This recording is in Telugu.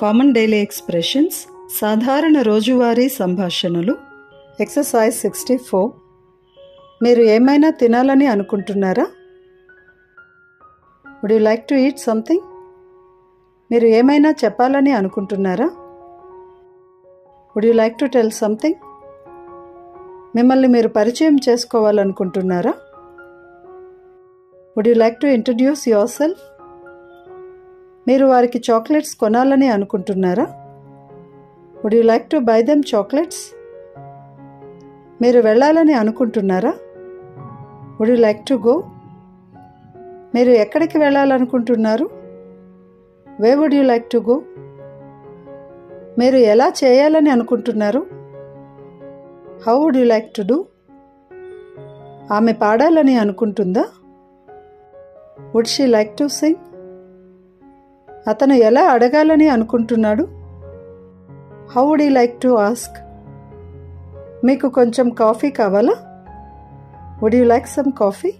కామన్ డైలీ ఎక్స్ప్రెషన్స్ సాధారణ రోజువారీ సంభాషణలు ఎక్సర్సైజ్ సిక్స్టీ ఫోర్. మీరు ఏమైనా తినాలని అనుకుంటున్నారా? Would you like to eat something మీరు ఏమైనా చెప్పాలని అనుకుంటున్నారా? Would you like to tell something మిమ్మల్ని మీరు పరిచయం చేసుకోవాలనుకుంటున్నారా? Would you like to introduce yourself మీరు వారికి చాక్లెట్స్ కొనాలని అనుకుంటున్నారా? Would you like to buy them chocolates మీరు వెళ్ళాలని అనుకుంటున్నారా? Would you like to go మీరు ఎక్కడికి వెళ్ళాలనుకుంటున్నారు? Where would you like to go మీరు ఎలా చేయాలని అనుకుంటున్నారు? How would you like to do ఆమె పాడాలని అనుకుంటుందా? Would she like to sing అతను ఎలా అడగాలని అనుకుంటున్నాడు? How would he like to ask మీకు కొంచెం కాఫీ కావాలా? Would you like some coffee